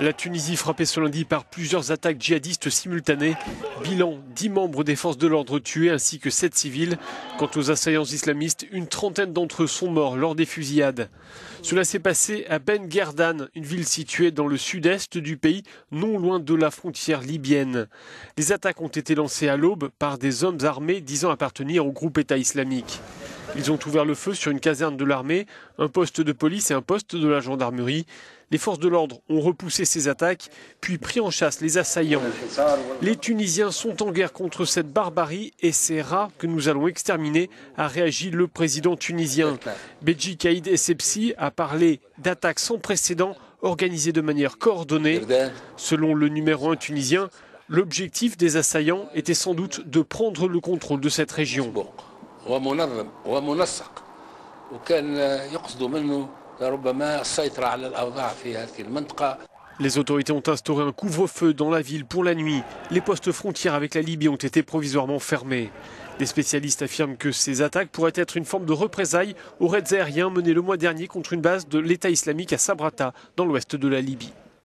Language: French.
La Tunisie frappée ce lundi par plusieurs attaques djihadistes simultanées. Bilan 10 membres des forces de l'ordre tués ainsi que 7 civils. Quant aux assaillants islamistes, une trentaine d'entre eux sont morts lors des fusillades. Cela s'est passé à Ben Gerdan, une ville située dans le sud-est du pays, non loin de la frontière libyenne. Les attaques ont été lancées à l'aube par des hommes armés disant appartenir au groupe État islamique. Ils ont ouvert le feu sur une caserne de l'armée, un poste de police et un poste de la gendarmerie. Les forces de l'ordre ont repoussé ces attaques, puis pris en chasse les assaillants. Les Tunisiens sont en guerre contre cette barbarie et c'est rare que nous allons exterminer, a réagi le président tunisien. Beji Kaïd Essebsi a parlé d'attaques sans précédent organisées de manière coordonnée. Selon le numéro 1 tunisien, l'objectif des assaillants était sans doute de prendre le contrôle de cette région. Les autorités ont instauré un couvre-feu dans la ville pour la nuit. Les postes frontières avec la Libye ont été provisoirement fermés. Les spécialistes affirment que ces attaques pourraient être une forme de représailles aux raids aériens menés le mois dernier contre une base de l'État islamique à Sabrata, dans l'ouest de la Libye.